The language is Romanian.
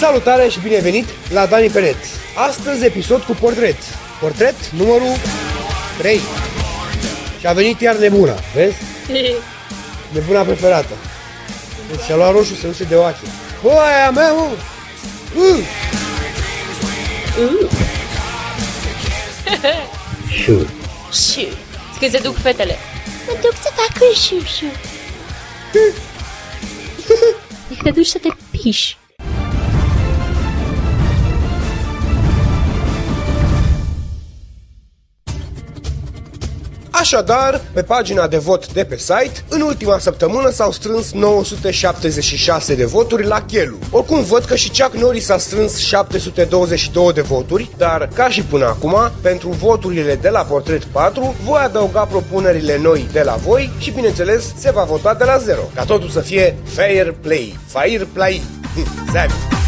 Salutare și binevenit la Dani Peret. Astăzi episod cu portret. Portret numărul 3. Și a venit iar nebuna, vezi? Nebuna preferată. Deci și-a luat roșu să nu se de oache. Bă, aia mea, mă! Uh! Șu. Și când se duc fetele. Mă duc să fac un șușu. Adică te duci să te piși. Așadar, pe pagina de vot de pe site, în ultima săptămână s-au strâns 976 de voturi la Chelu. Oricum văd că și Chuck Norris a strâns 722 de voturi, dar ca și până acum, pentru voturile de la Portret 4, voi adăuga propunerile noi de la voi și bineînțeles se va vota de la zero, ca totul să fie fair play, fair play. Zavi.